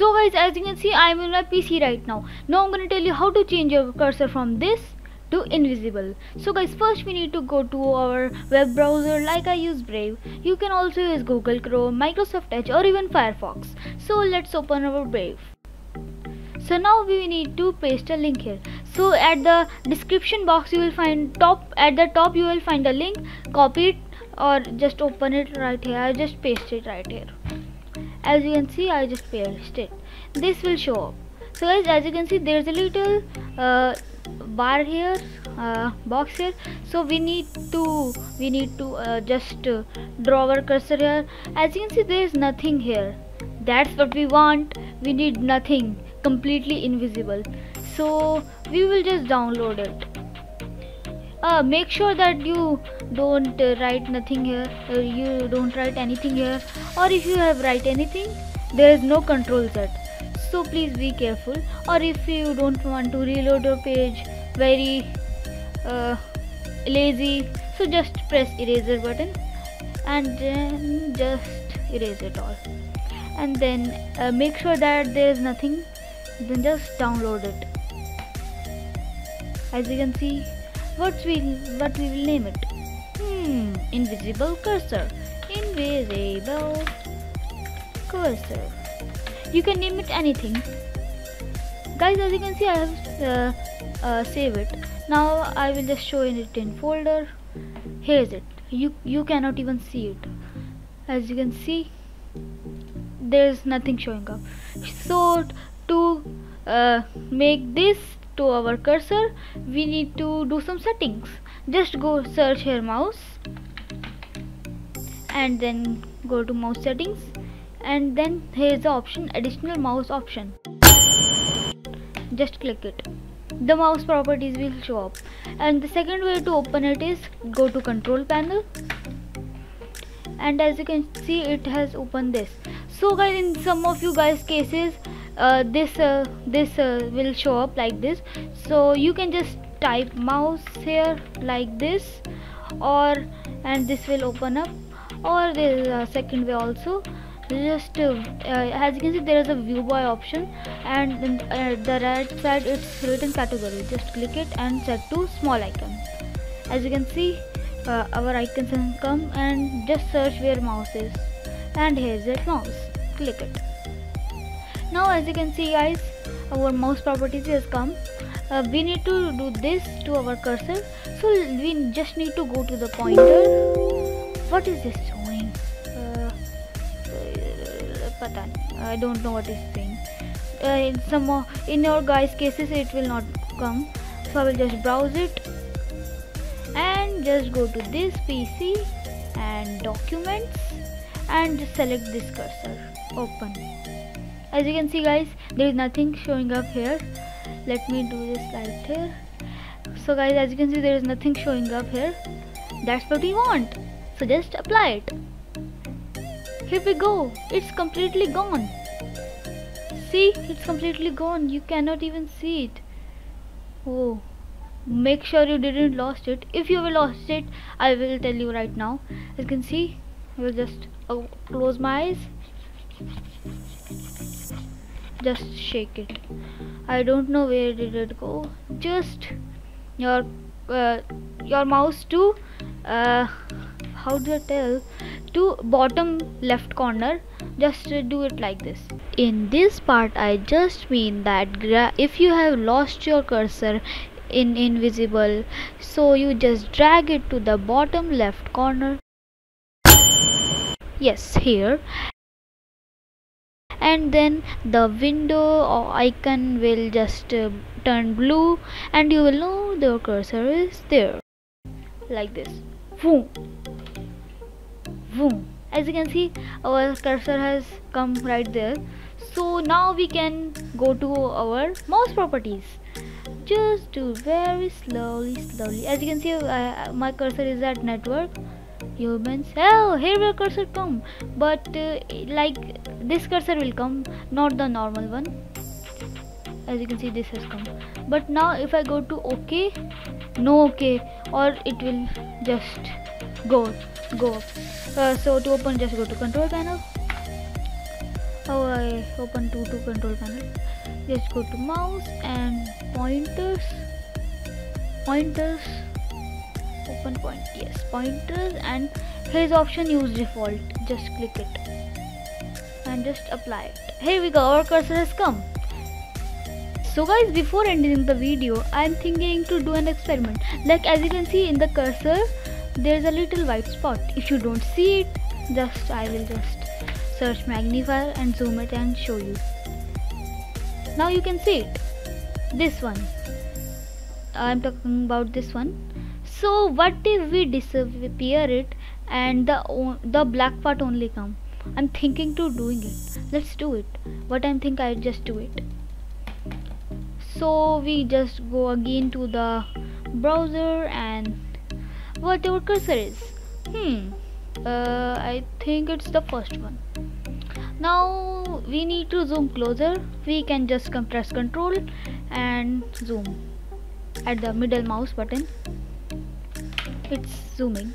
so guys as you can see i'm in my pc right now. Now i'm going to tell you how to change your cursor from this to invisible. So guys first we need to go to our web browser like i use brave. You can also use google chrome microsoft edge or even firefox. So let's open our brave. So now we need to paste a link here. So at the description box you will find top at the top you will find a link. Copy it or just open it right here. I just paste it right here as you can see i just paste it. This will show up. So guys as you can see there's a little uh, bar here uh, box here. So we need to we need to uh, just uh, draw our cursor here. As you can see there is nothing here. That's what we want. We need nothing completely invisible. So we will just download it uh, make sure that you don't uh, write nothing here. Uh, you don't write anything here. Or if you have write anything there is no control z. So please be careful. Or if you don't want to reload your page very uh, lazy so just press eraser button and then just erase it all. And then uh, make sure that there is nothing then just download it. As you can see what we what we will name it hmm invisible cursor. Invisible cursor. You can name it anything. Guys as you can see I have uh, uh, save it. Now I will just show it in folder. Here's it. You you cannot even see it. As you can see there's nothing showing up. So to uh, make this to our cursor we need to do some settings. Just go search here mouse and then go to mouse settings and then here is the option additional mouse option. Just click it. The mouse properties will show up. And the second way to open it is go to control panel. And as you can see it has opened this. So guys in some of you guys cases uh, this uh, this uh, will show up like this. So you can just type mouse here like this or and this will open up or there is a second way also. Just uh, uh, as you can see there is a view by option and at the right side it's written category. Just click it and set to small icon. As you can see uh, our icons come and just search where mouse is. And here's that mouse click it now as you can see guys our mouse properties has come. Uh, we need to do this to our cursor. So we just need to go to the pointer. What is this pata I don't know what is saying. Uh, in some more in your guys cases it will not come. So I will just browse it and just go to this PC and documents and select this cursor. Open as you can see guys there is nothing showing up here let me do this right here so guys as you can see there is nothing showing up here that's what we want so just apply it here we go. It's completely gone. See, it's completely gone. You cannot even see it. Oh, make sure you didn't lost it. If you have lost it, I will tell you right now. As you can see, I will just oh, close my eyes. Just shake it. I don't know where did it go. Just your uh, your mouse to uh, how do I tell? To bottom left corner. Just do it like this. In this part I just mean that if you have lost your cursor in invisible so you just drag it to the bottom left corner. Yes here and then the window icon will just uh, turn blue and you will know the cursor is there. Like this. Boom. Boom. As you can see our cursor has come right there. So now we can go to our mouse properties. Just do very slowly slowly. As you can see uh, my cursor is at network humans. Oh here will cursor come. But uh, like this cursor will come not the normal one. As you can see this has come. But now if I go to OK no OK or it will just go go up. Uh, so to open just go to control panel. How I open 2 to control panel. Just go to mouse and pointers. Pointers open point. Yes pointers and here's option use default. Just click it. And just apply it. Here we go. Our cursor has come. So guys before ending the video i'm thinking to do an experiment. Like as you can see in the cursor there's a little white spot. If you don't see it just i will just search magnifier and zoom it and show you. Now you can see it. This one. I'm talking about this one so what if we disappear it and the the black part only come? I'm thinking to doing it. Let's do it. What i'm think i just do it. So we just go again to the browser and what our cursor is. Hmm. Uh, I think it's the first one. Now we need to zoom closer. We can just press control and zoom at the middle mouse button it's zooming.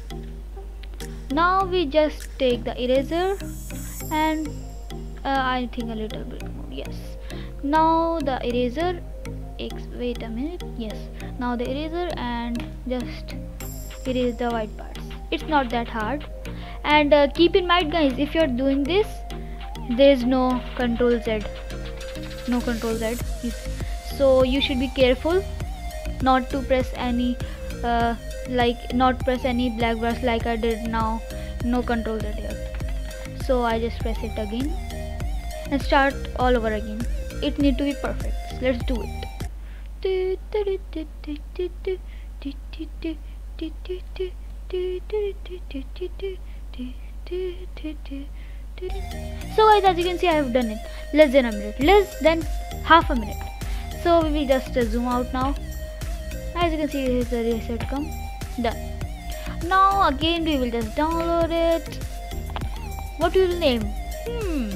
Now we just take the eraser and uh, I think a little bit more yes. Now the eraser wait a minute yes. Now the eraser and just erase the white parts. It's not that hard. And uh, keep in mind guys if you're doing this there is no control z. No control z. So you should be careful not to press any uh, like not press any black brush like I did now no control z here so I just press it again and start all over again it need to be perfect so let's do it so guys as you can see I have done it less than a minute less than half a minute so we will just uh, zoom out now as you can see here's the reset come done now again we will just download it. What will name? Hmm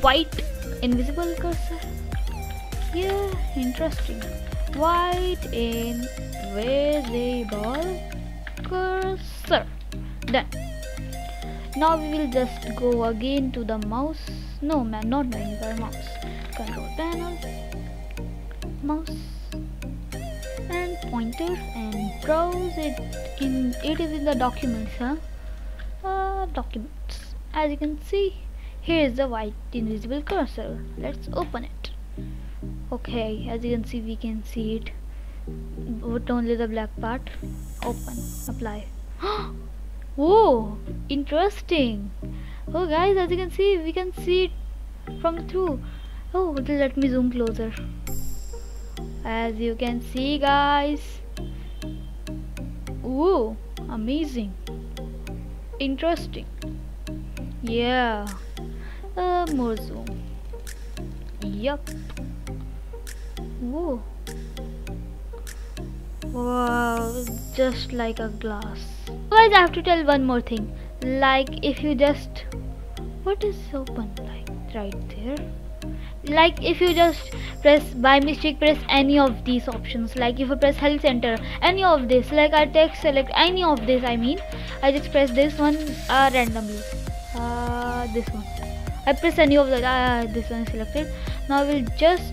white invisible cursor. Yeah interesting. White invisible cursor. Done. Now we will just go again to the mouse. No man not magnifier mouse. Control panel. Mouse and pointer and browse it in it is in the documents huh? Uh, documents. As you can see here is the white invisible cursor. Let's open it. Okay as you can see we can see it. But only the black part. Open. Apply. Oh interesting. Oh guys as you can see we can see it from through. Oh let me zoom closer as you can see guys. Oh amazing. Interesting. Yeah. Uh, more zoom yup. Whoa wow just like a glass. Guys I have to tell one more thing. Like if you just what is open like right there like if you just press by mistake press any of these options. Like if I press health center any of this. Like I text select any of this I mean. I just press this one uh, randomly. Uh, this one. I press any of the uh, this one selected. Now I will just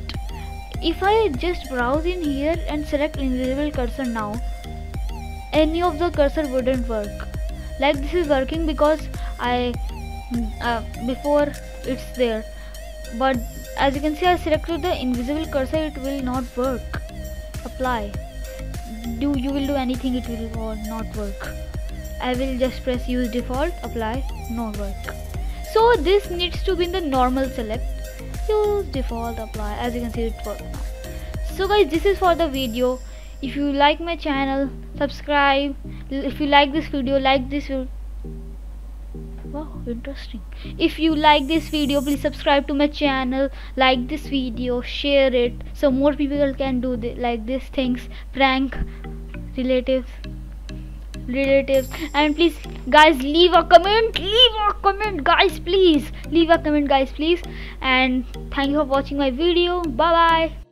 if I just browse in here and select invisible cursor now any of the cursor wouldn't work. Like this is working because I uh, before it's there. But as you can see I selected the invisible cursor. It will not work. Apply. Do you will do anything it will not work. I will just press use default apply no work. So this needs to be in the normal select. Use default apply. As you can see it works now so guys this is for the video. If you like my channel subscribe. If you like this video like this wow interesting. If you like this video please subscribe to my channel like this video share it so more people can do th like these things prank relatives relatives and please guys leave a comment leave a comment guys please. Leave a comment guys please. And thank you for watching my video. Bye bye